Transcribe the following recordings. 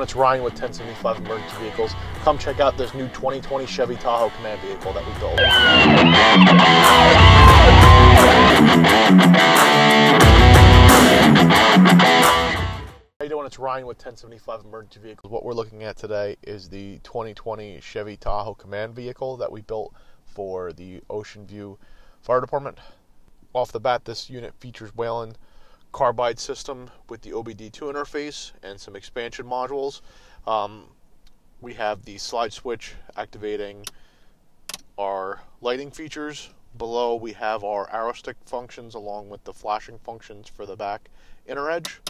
doing? It's Ryan with 1075 Emergency Vehicles. Come check out this new 2020 Chevy Tahoe Command vehicle that we built. How you doing? It's Ryan with 1075 Emergency Vehicles. What we're looking at today is the 2020 Chevy Tahoe Command vehicle that we built for the Ocean View Fire Department. Off the bat, this unit features Whelen carbide system with the OBD2 interface and some expansion modules. Um, we have the slide switch activating our lighting features. Below we have our arrow stick functions along with the flashing functions for the back inner edge.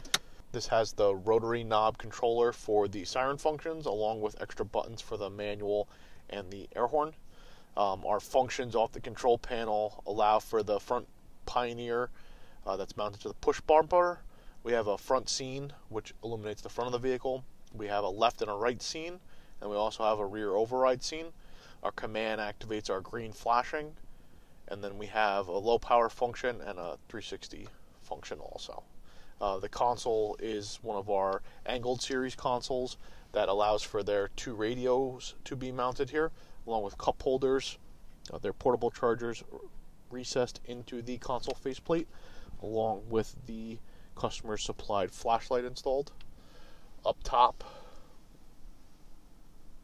This has the rotary knob controller for the siren functions along with extra buttons for the manual and the air horn. Um, our functions off the control panel allow for the front Pioneer uh, that's mounted to the push bumper. We have a front scene which illuminates the front of the vehicle. We have a left and a right scene, and we also have a rear override scene. Our command activates our green flashing, and then we have a low power function and a 360 function also. Uh, the console is one of our angled series consoles that allows for their two radios to be mounted here, along with cup holders. Uh, their portable chargers recessed into the console faceplate along with the customer supplied flashlight installed. Up top,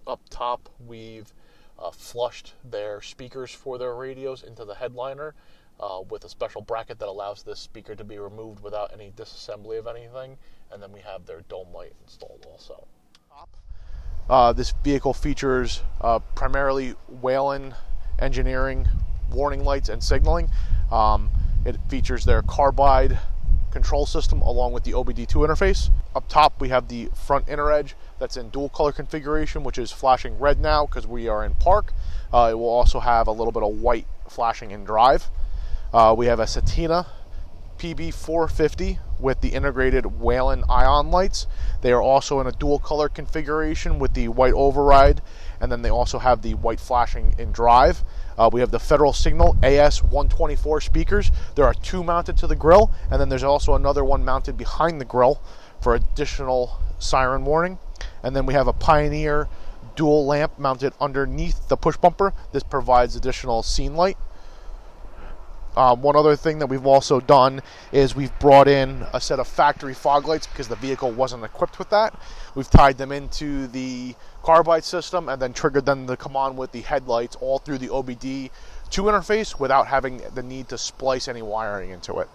up top, we've uh, flushed their speakers for their radios into the headliner uh, with a special bracket that allows this speaker to be removed without any disassembly of anything. And then we have their dome light installed also. Uh, this vehicle features uh, primarily Whelen engineering warning lights and signaling. Um, it features their carbide control system along with the OBD2 interface. Up top, we have the front inner edge that's in dual color configuration, which is flashing red now because we are in park. Uh, it will also have a little bit of white flashing in drive. Uh, we have a Setina PB450 with the integrated Whelen ion lights. They are also in a dual color configuration with the white override, and then they also have the white flashing in drive. Uh, we have the Federal Signal AS124 speakers. There are two mounted to the grill, and then there's also another one mounted behind the grill for additional siren warning. And then we have a Pioneer dual lamp mounted underneath the push bumper. This provides additional scene light. Um, one other thing that we've also done is we've brought in a set of factory fog lights because the vehicle wasn't equipped with that. We've tied them into the carbide system and then triggered them to come on with the headlights all through the OBD2 interface without having the need to splice any wiring into it.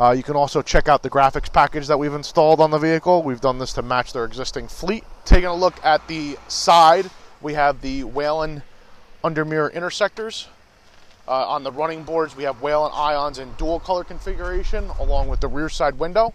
Uh, you can also check out the graphics package that we've installed on the vehicle. We've done this to match their existing fleet. Taking a look at the side, we have the Whelen under mirror intersectors. Uh, on the running boards, we have Whelen ions in dual color configuration along with the rear side window.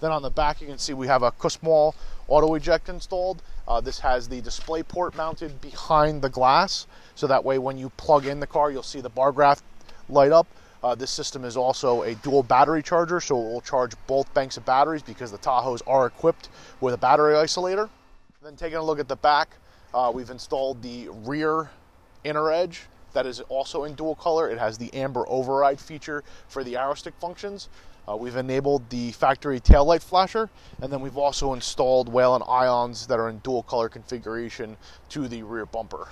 Then on the back, you can see we have a Kussmaul auto eject installed. Uh, this has the display port mounted behind the glass, so that way when you plug in the car, you'll see the bar graph light up. Uh, this system is also a dual battery charger, so it will charge both banks of batteries because the Tahoes are equipped with a battery isolator. Then taking a look at the back, uh, we've installed the rear inner edge that is also in dual color. It has the amber override feature for the arrow stick functions. Uh, we've enabled the factory taillight flasher, and then we've also installed Whelen ions that are in dual color configuration to the rear bumper.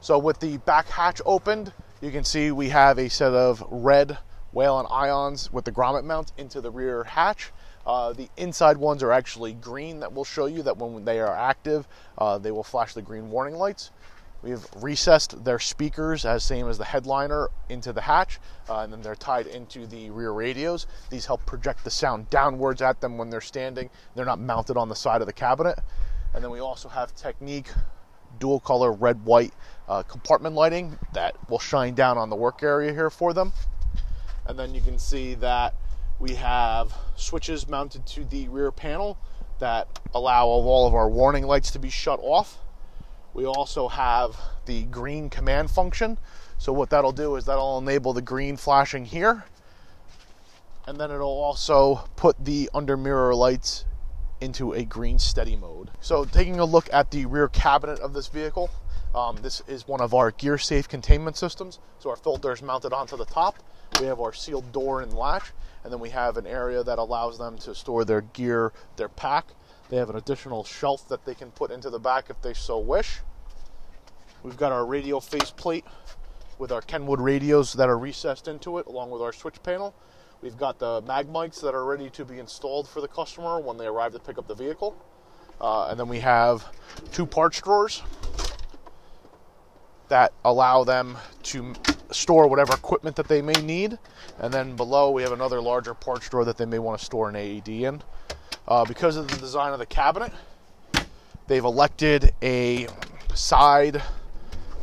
So with the back hatch opened, you can see we have a set of red Whelen ions with the grommet mount into the rear hatch. Uh, the inside ones are actually green that will show you that when they are active, uh, they will flash the green warning lights. We've recessed their speakers as same as the headliner into the hatch, uh, and then they're tied into the rear radios. These help project the sound downwards at them when they're standing. They're not mounted on the side of the cabinet. And then we also have Tecniq dual color red white uh, compartment lighting that will shine down on the work area here for them. And then you can see that we have switches mounted to the rear panel that allow all of our warning lights to be shut off. We also have the green command function. So what that'll do is that'll enable the green flashing here. And then it'll also put the under mirror lights into a green steady mode. So taking a look at the rear cabinet of this vehicle, Um, this is one of our gear safe containment systems. So our filter is mounted onto the top. We have our sealed door and latch, and then we have an area that allows them to store their gear, their pack. They have an additional shelf that they can put into the back if they so wish. We've got our radio faceplate with our Kenwood radios that are recessed into it, along with our switch panel. We've got the mag mics that are ready to be installed for the customer when they arrive to pick up the vehicle. Uh, and then we have two parts drawers that allow them to store whatever equipment that they may need. And then below, we have another larger parts drawer that they may want to store an AED in. Uh, because of the design of the cabinet, they've elected a side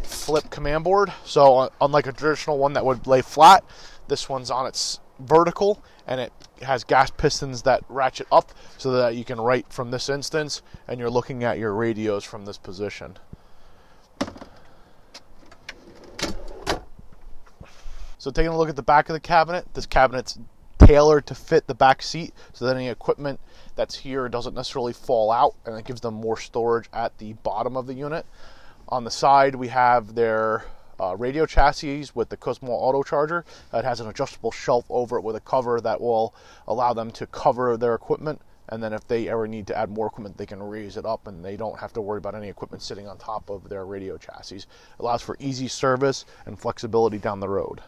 flip command board. So, uh, unlike a traditional one that would lay flat, this one's on its vertical and it has gas pistons that ratchet up so that you can write from this instance and you're looking at your radios from this position. So taking a look at the back of the cabinet, this cabinet's tailored to fit the back seat so that any equipment that's here doesn't necessarily fall out and it gives them more storage at the bottom of the unit. On the side, we have their uh, radio chassis with the Kussmaul auto charger. It has an adjustable shelf over it with a cover that will allow them to cover their equipment. And then if they ever need to add more equipment, they can raise it up and they don't have to worry about any equipment sitting on top of their radio chassis. It allows for easy service and flexibility down the road.